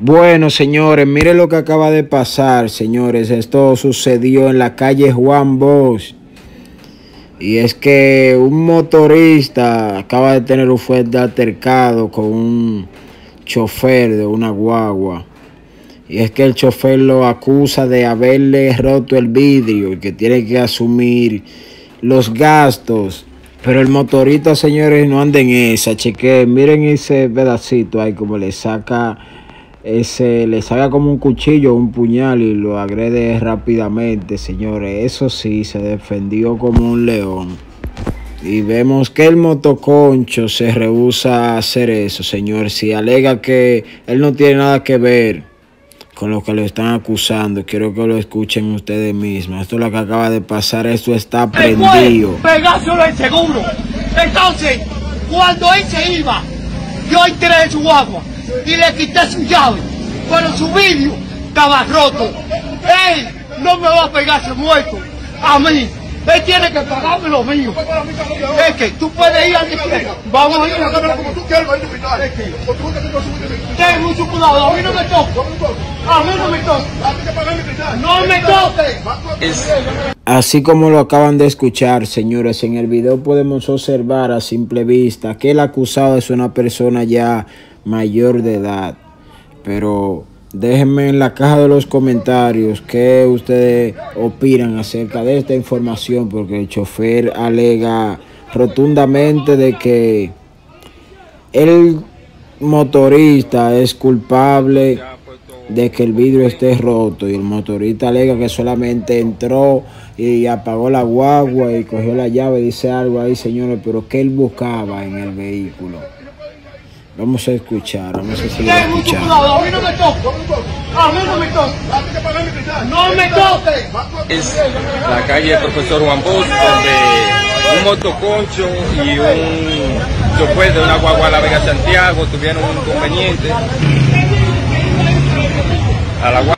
Bueno, señores, miren lo que acaba de pasar, señores. Esto sucedió en la calle Juan Bosch. Y es que un motorista acaba de tener un fuerte altercado con un chofer de una guagua. Y es que el chofer lo acusa de haberle roto el vidrio y que tiene que asumir los gastos. Pero el motorista, señores, no anda en esa. Cheque, miren ese pedacito ahí como le saca ese le saca como un cuchillo, un puñal y lo agrede rápidamente, señores. Eso sí, se defendió como un león. Y vemos que el motoconcho se rehúsa a hacer eso, señor. Si alega que él no tiene nada que ver con lo que lo están acusando, quiero que lo escuchen ustedes mismos. Esto es lo que acaba de pasar, esto está prendido. En seguro. Entonces, cuando él se iba, yo entré en su agua y le quité su llave, pero su vidrio estaba roto. Él no me va a pegarse muerto a mí. Él tiene que pagarme lo mío. Es que tú puedes ir al izquierdo. Vamos a ir a la como tú quieras, Ten mucho cuidado, a mí no me toca. A mí no me toca. No me toque. Así como lo acaban de escuchar, señores, en el video podemos observar a simple vista que el acusado es una persona ya mayor de edad. Pero déjenme en la caja de los comentarios qué ustedes opinan acerca de esta información, porque el chofer alega rotundamente de que el motorista es culpable de que el vidrio esté roto y el motorista alega que solamente entró y apagó la guagua y cogió la llave, dice algo ahí señores, pero que él buscaba en el vehículo. Vamos a escuchar, vamos a seguir escuchando. A mí no me toca. A mí no me toca. No me toque. Es la calle Profesor Juan Bosch, donde un motoconcho y un chofer de una guagua La Vega Santiago tuvieron un inconveniente. A la